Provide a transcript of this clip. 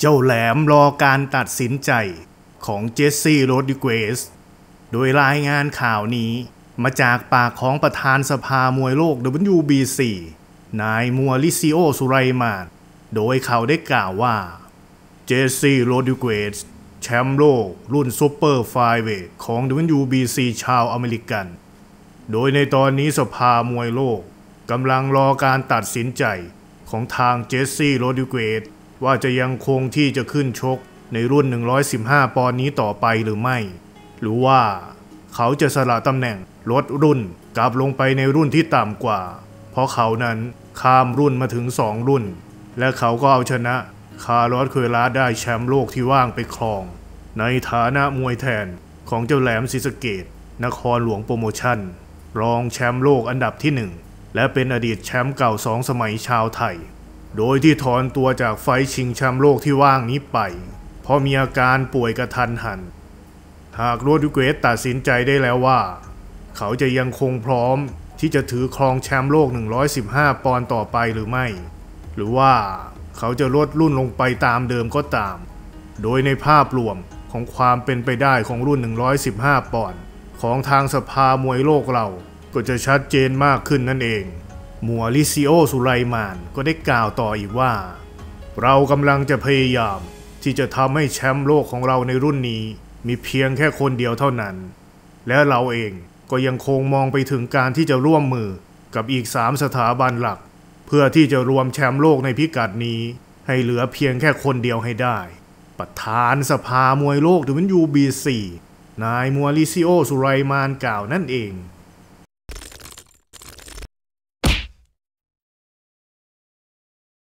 เจ้าแหลมรอการตัดสินใจของเจสซี่โรดริเกซ โดยรายงานข่าวนี้มาจากปากของประธานสภามวยโลก WBC นายเมาริซิโอสุไลมาน โดยเขาได้กล่าวว่า เจสซี่โรดริเกซแชมป์โลก รุ่นซูเปอร์ฟลายเวทของ WBC ชาวอเมริกัน โดยในตอนนี้สภามวยโลกกำลังรอการตัดสินใจของทางเจสซี่โรดริเกซ ว่าจะยังคงที่จะขึ้นชกในรุ่น 115 ปอนด์นี้ต่อไปหรือไม่ หรือว่าเขาจะสละตำแหน่งลดรุ่นกลับลงไปในรุ่นที่ต่ำกว่า เพราะเขานั้นข้ามรุ่นมาถึง 2 รุ่น และเขาก็เอาชนะคาร์ลอสเกวดราสได้แชมป์โลกที่ว่างไปครอง ในฐานะมวยแทนของเจ้าแหลมศรีสะเกษนครหลวงโปรโมชั่น รองแชมป์โลกอันดับที่หนึ่งและเป็นอดีตแชมป์เก่าสองสมัยชาวไทย โดยที่ถอนตัวจากไฟชิงแชมป์โลกที่ว่างนี้ไป เพราะมีอาการป่วยกระทันหัน หากโรดิเกสตัดสินใจได้แล้วว่า เขาจะยังคงพร้อมที่จะถือครองแชมป์โลก 115 ปอนด์ต่อไปหรือไม่ หรือว่าเขาจะลดรุ่นลงไปตามเดิมก็ตาม โดยในภาพรวมของความเป็นไปได้ของรุ่น 115 ปอนด์ของทางสภามวยโลกเราก็จะชัดเจนมากขึ้นนั่นเอง มัวลิซิโอสุไลมานก็ได้กล่าวต่ออีกว่า เรากำลังจะพยายามที่จะทำให้แชมป์โลกของเราในรุ่นนี้ มีเพียงแค่คนเดียวเท่านั้น และเราเองก็ยังคงมองไปถึงการที่จะร่วมมือกับอีกสามสถาบันหลัก เพื่อที่จะรวมแชมป์โลกในพิกัดนี้ ให้เหลือเพียงแค่คนเดียวให้ได้ ประธานสภามวยโลก WBC นายมัวลิซิโอสุไรมานกล่าวนั่นเอง